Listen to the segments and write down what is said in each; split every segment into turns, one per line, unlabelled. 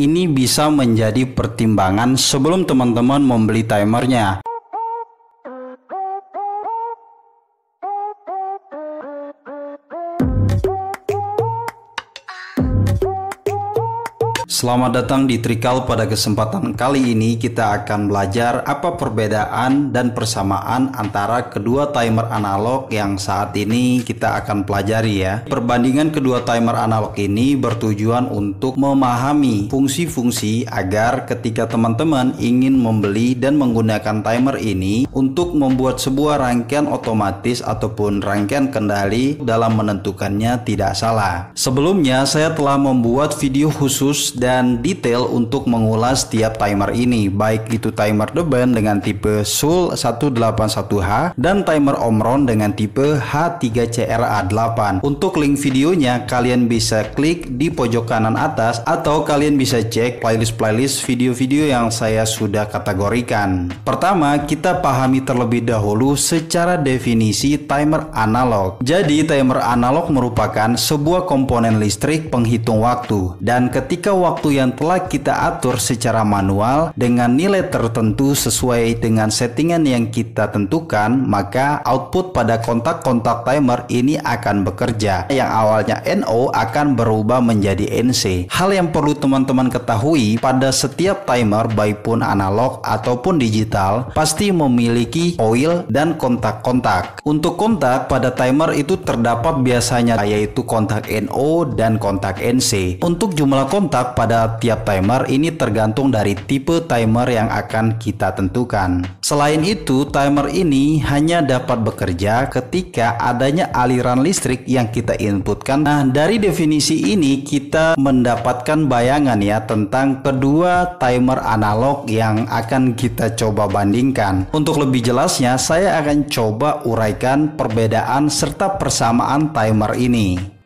Ini bisa menjadi pertimbangan sebelum teman-teman membeli timernya. Selamat datang di Trikal pada kesempatan kali ini kita akan belajar apa perbedaan dan persamaan antara kedua timer analog yang saat ini kita akan pelajari ya. Perbandingan kedua timer analog ini bertujuan untuk memahami fungsi-fungsi agar ketika teman-teman ingin membeli dan menggunakan timer ini untuk membuat sebuah rangkaian otomatis ataupun rangkaian kendali dalam menentukannya tidak salah. Sebelumnya saya telah membuat video khusus dan dan detail untuk mengulas tiap timer ini, baik itu timer The Band dengan tipe SUL 181H dan timer Omron dengan tipe H3CRA8. Untuk link videonya kalian bisa klik di pojok kanan atas atau kalian bisa cek playlist-playlist video-video yang saya sudah kategorikan. Pertama, kita pahami terlebih dahulu secara definisi timer analog. Jadi, timer analog merupakan sebuah komponen listrik penghitung waktu dan ketika waktu waktu yang telah kita atur secara manual dengan nilai tertentu sesuai dengan settingan yang kita tentukan, maka output pada kontak-kontak timer ini akan bekerja. Yang awalnya NO akan berubah menjadi NC. Hal yang perlu teman-teman ketahui pada setiap timer baik pun analog ataupun digital pasti memiliki coil dan kontak-kontak. Untuk kontak pada timer itu terdapat biasanya yaitu kontak NO dan kontak NC. Untuk jumlah kontak pada pada tiap timer ini tergantung dari tipe timer yang akan kita tentukan. Selain itu, timer ini hanya dapat bekerja ketika adanya aliran listrik yang kita inputkan. Nah, dari definisi ini kita mendapatkan bayangan ya tentang kedua timer analog yang akan kita coba bandingkan. Untuk lebih jelasnya, saya akan coba uraikan perbedaan serta persamaan timer ini.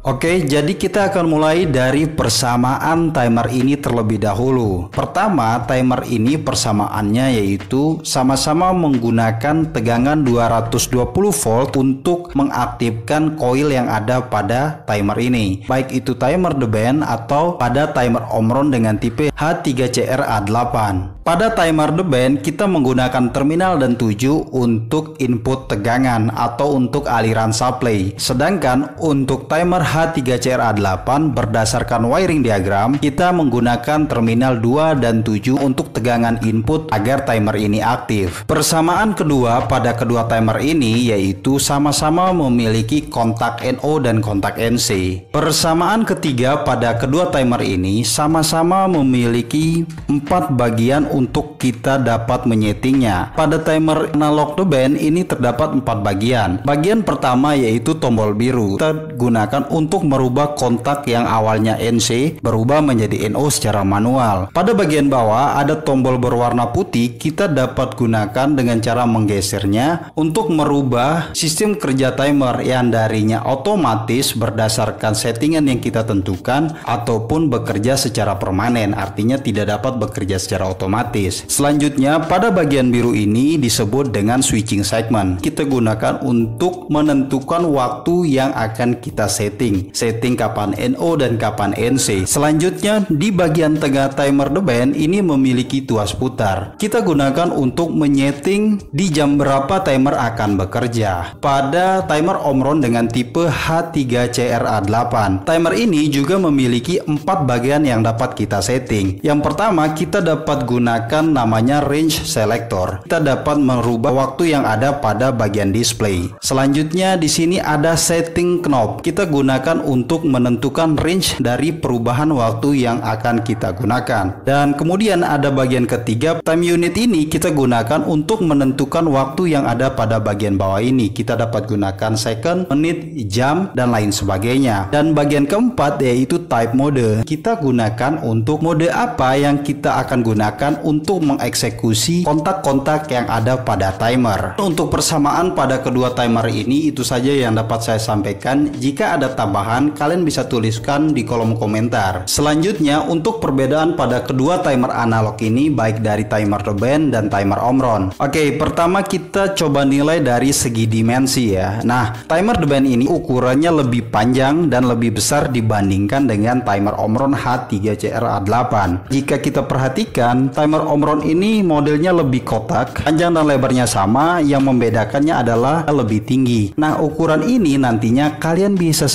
Oke, jadi kita akan mulai dari persamaan timer ini terlebih dahulu. Pertama, timer ini persamaannya yaitu sama-sama menggunakan tegangan 220 volt untuk mengaktifkan coil yang ada pada timer ini. Baik itu timer The Band atau pada timer Omron dengan tipe H3CRA8. Pada timer The Band, kita menggunakan terminal dan 7 untuk input tegangan atau untuk aliran supply. Sedangkan untuk timer H3CRA8 berdasarkan wiring diagram, kita menggunakan terminal 2 dan 7 untuk tegangan input agar timer ini aktif. Persamaan kedua pada kedua timer ini yaitu sama-sama memiliki kontak NO dan kontak NC. Persamaan ketiga pada kedua timer ini sama-sama memiliki empat bagian untuk kita dapat menyetingnya. Pada timer analog the band ini terdapat empat bagian. Bagian pertama yaitu tombol biru. Kita gunakan untuk merubah kontak yang awalnya NC berubah menjadi NO secara manual. Pada bagian bawah ada tombol berwarna putih. Kita dapat gunakan dengan cara menggesernya untuk merubah sistem kerja timer yang darinya otomatis berdasarkan settingan yang kita tentukan ataupun bekerja secara permanen artinya tidak dapat bekerja secara otomatis. Selanjutnya, pada bagian biru ini disebut dengan switching segment. Kita gunakan untuk menentukan waktu yang akan kita setting. Setting kapan NO dan kapan NC. Selanjutnya, di bagian tengah timer the band ini memiliki tuas putar. Kita gunakan untuk menyeting di jam berapa timer akan bekerja. Pada timer Omron dengan tipe H3CRA8. Timer ini juga memiliki empat bagian yang dapat kita setting. Yang pertama, kita dapat gunakan namanya range selector. Kita dapat merubah waktu yang ada pada bagian display. Selanjutnya di sini ada setting knob. Kita gunakan untuk menentukan range dari perubahan waktu yang akan kita gunakan. Dan kemudian ada bagian ketiga, time unit ini kita gunakan untuk menentukan waktu yang ada pada bagian bawah ini. Kita dapat gunakan second, menit, jam, dan lain sebagainya. Dan bagian keempat yaitu type mode. Kita gunakan untuk mode apa yang kita akan gunakan untuk mengeksekusi kontak-kontak yang ada pada timer. Untuk persamaan pada kedua timer ini itu saja yang dapat saya sampaikan. Jika ada tambahan tambahan, kalian bisa tuliskan di kolom komentar. Selanjutnya, untuk perbedaan pada kedua timer analog ini, baik dari timer The dan timer Omron. Oke, pertama kita coba nilai dari segi dimensi ya. Nah, timer The Band ini ukurannya lebih panjang dan lebih besar dibandingkan dengan timer Omron H3CRA8. Jika kita perhatikan, timer Omron ini modelnya lebih kotak, panjang dan lebarnya sama, yang membedakannya adalah lebih tinggi. Nah, ukuran ini nantinya kalian bisa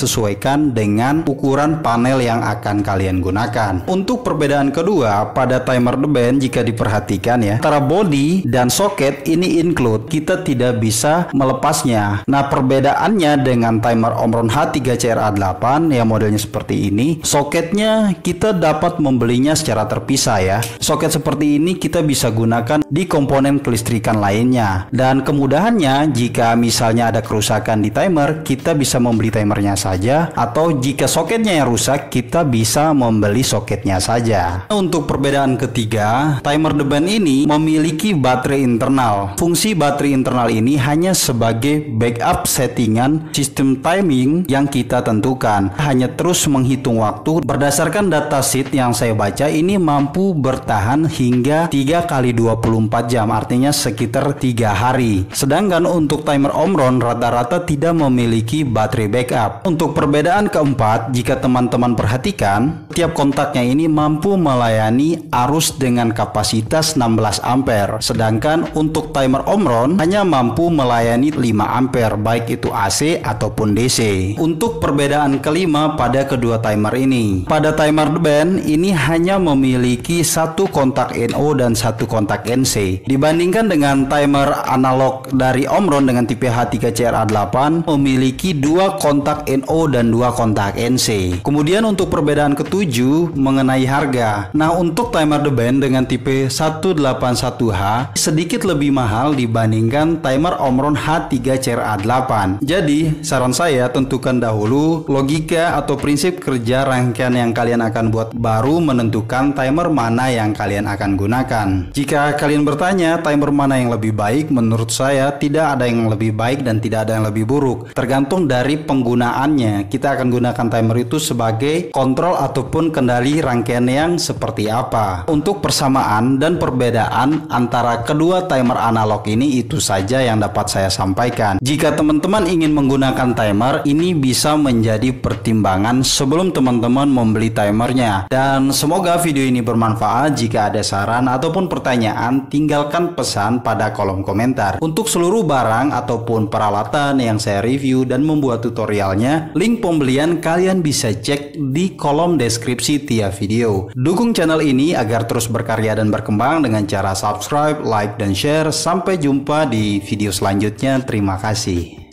dengan ukuran panel yang akan kalian gunakan. Untuk perbedaan kedua, pada timer The Band jika diperhatikan ya, antara body dan soket ini include, kita tidak bisa melepasnya. Nah, perbedaannya dengan timer Omron H3CRA8 yang modelnya seperti ini, soketnya kita dapat membelinya secara terpisah ya. Soket seperti ini kita bisa gunakan di komponen kelistrikan lainnya. Dan kemudahannya jika misalnya ada kerusakan di timer, kita bisa membeli timernya saja atau jika soketnya yang rusak, kita bisa membeli soketnya saja. Untuk perbedaan ketiga, timer The Band ini memiliki baterai internal. Fungsi baterai internal ini hanya sebagai backup settingan sistem timing yang kita tentukan. Hanya terus menghitung waktu berdasarkan data sheet yang saya baca ini mampu bertahan hingga 3 kali 24 jam artinya sekitar 3 hari. Sedangkan untuk timer Omron rata-rata tidak memiliki baterai backup. Untuk perbedaan keempat, jika teman-teman perhatikan, tiap kontaknya ini mampu melayani arus dengan kapasitas 16 ampere. Sedangkan untuk timer Omron hanya mampu melayani 5 ampere baik itu AC ataupun DC. Untuk perbedaan kelima pada kedua timer ini. Pada timer The Band ini hanya memiliki satu kontak NO dan satu kontak NC. Dibandingkan dengan timer analog dari Omron dengan tipe H3CRA8 memiliki dua kontak NO dan dua kontak NC. Kemudian untuk perbedaan ketujuh mengenai harga. Nah untuk timer The Band dengan tipe 181H sedikit lebih mahal dibandingkan timer Omron H3CRA8. Jadi saran saya tentukan dahulu logika atau prinsip kerja rangkaian yang kalian akan buat baru menentukan timer mana yang kalian akan gunakan. Jika kalian bertanya timer mana yang lebih baik, menurut saya tidak ada yang lebih baik dan tidak ada yang lebih buruk. Tergantung dari penggunaannya. Kita akan gunakan timer itu sebagai kontrol ataupun kendali rangkaian yang seperti apa. Untuk persamaan dan perbedaan antara kedua timer analog ini itu saja yang dapat saya sampaikan. Jika teman-teman ingin menggunakan timer, ini bisa menjadi pertimbangan sebelum teman-teman membeli timernya. Dan semoga video ini bermanfaat. Jika ada saran ataupun pertanyaan, tinggalkan pesan pada kolom komentar. Untuk seluruh barang ataupun peralatan yang saya review dan membuat tutorialnya, link pembelian kalian bisa cek di kolom deskripsi tiap video. Dukung channel ini agar terus berkarya dan berkembang dengan cara subscribe, like, dan share. Sampai jumpa di video selanjutnya. Terima kasih.